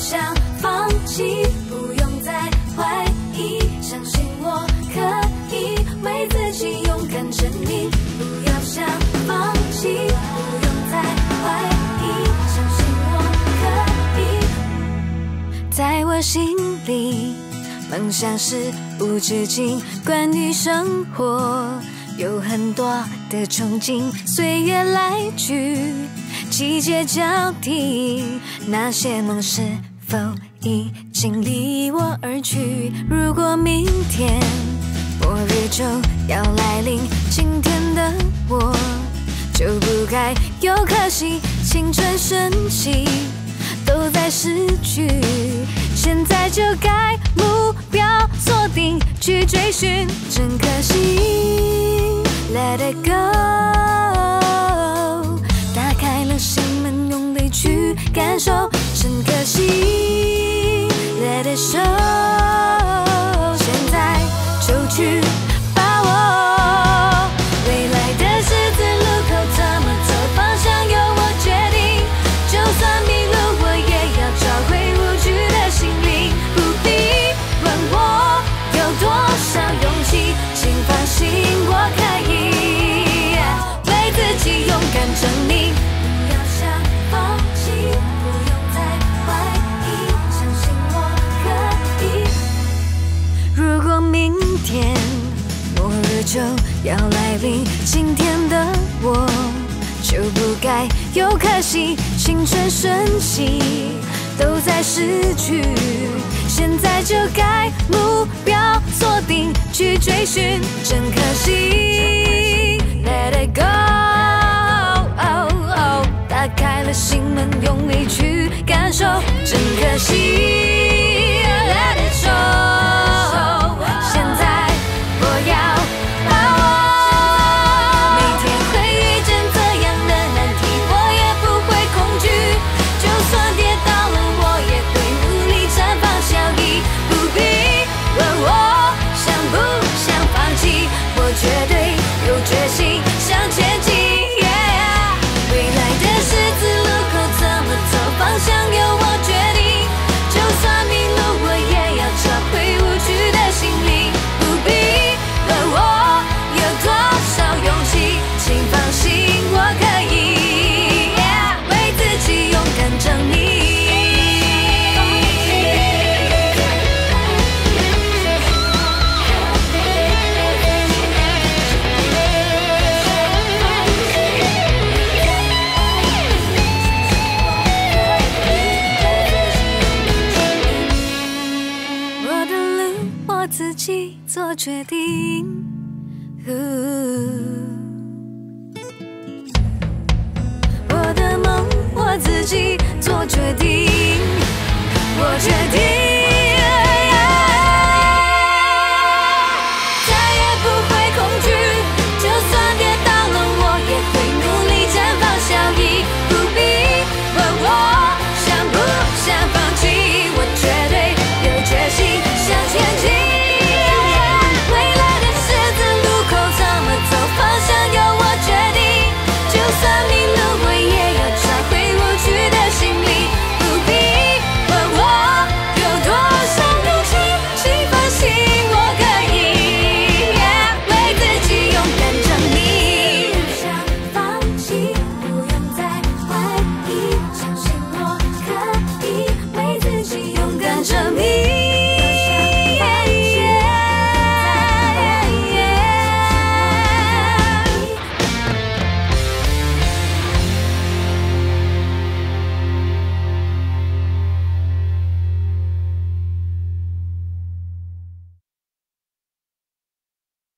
想放弃，不用再怀疑，相信我可以为自己勇敢证明。不要想放弃，不用再怀疑，相信我可以。在我心里，梦想是无止境，关于生活有很多的憧憬，岁月来去。季节交替，那些梦是否已经离我而去？如果明天末日就要来临，今天的我就不该有可惜。青春瞬息都在失去，现在就该目标锁定去追寻，真可惜。Let it go。心门用力去感受，深呼吸。Let it show，现在就去要来临，今天的我就不该有可惜。青春瞬息都在失去，现在就该目标锁定去追寻，真可惜。Let it go，打开了心门，用力去感受，真可惜。做决定，我的梦我自己做决定，我决定。